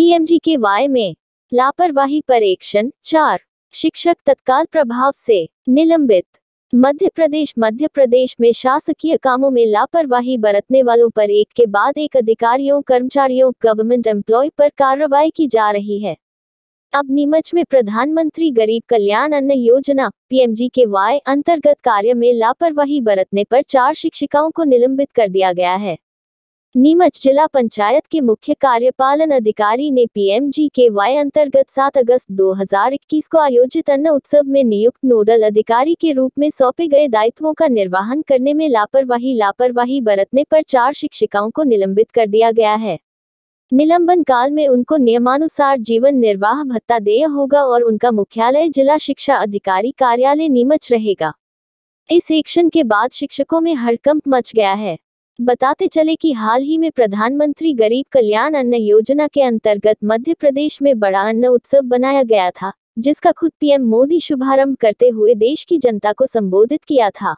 PMG के वाय में। लापरवाही पर एक्शन चार। शिक्षक तत्काल प्रभाव से, निलंबित। मध्य प्रदेश मध्य प्रदेश में शासकीय कामों में लापरवाही बरतने वालों पर एक के बाद एक अधिकारियों, कर्मचारियों गवर्नमेंट एम्प्लॉय पर कार्रवाई की जा रही है। अब नीमच में प्रधानमंत्री गरीब कल्याण अन्न योजना, पीएमजी के वाय अंतर्गत कार्य में लापरवाही बरतने पर चार शिक्षिकाओं को निलंबित कर दिया गया है। नीमच जिला पंचायत के मुख्य कार्यपालन अधिकारी ने पीएमजी के वाई अंतर्गत 7 अगस्त 2021 को आयोजित अन्न उत्सव में नियुक्त नोडल अधिकारी के रूप में सौंपे गए दायित्वों का निर्वहन करने में लापरवाही लापरवाही बरतने पर चार शिक्षिकाओं को निलंबित कर दिया गया है। निलंबन काल में उनको नियमानुसार जीवन निर्वाह, भत्ता देय होगा और उनका मुख्यालय जिला शिक्षा अधिकारी कार्यालय नीमच रहेगा। इस एक्शन के बाद शिक्षकों में हड़कंप मच गया है। बताते चले कि हाल ही में प्रधानमंत्री गरीब कल्याण अन्न योजना के अंतर्गत मध्य प्रदेश में बड़ा अन्न उत्सव बनाया गया था, जिसका खुद पीएम मोदी शुभारंभ करते हुए देश की जनता को संबोधित किया था।